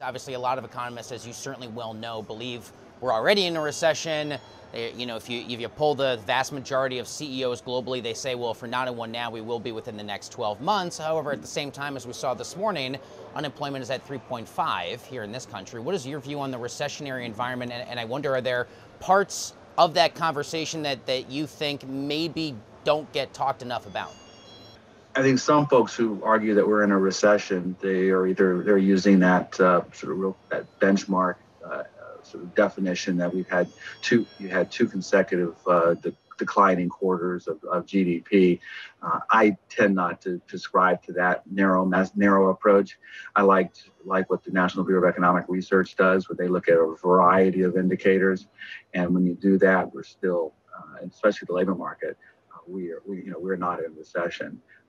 Obviously, a lot of economists, as you certainly well know, believe we're already in a recession. Eh, you know, if you if you pull the vast majority of CEOs globally, they say, well, if we're not in one now, we will be within the next 12 months. However, at the same time, as we saw this morning, unemployment is at 3.5 here in this country. What is your view on the recessionary environment? And, and I wonder, are there parts of that conversation that that you think maybe don't get talked enough about? I think some folks who argue that we're in a recession, they are either they're using that uh, sort of real that benchmark uh, sort of definition that we've had two you had two consecutive uh, de- declining quarters of, of GDP. Uh, I tend not to subscribe to that narrow narrow approach. I like like what the National Bureau of Economic Research does, where they look at a variety of indicators, and when you do that, we're still, uh, especially the labor market, uh, we are we you know we're not in recession.